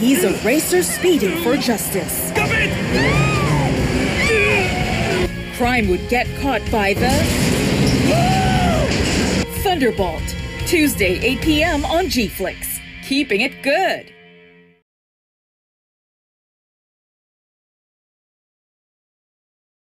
He's a racer speeding for justice. Crime would get caught by the Thunderbolt. Tuesday, 8 p.m. on G Flix. Keeping it good.